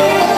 oh.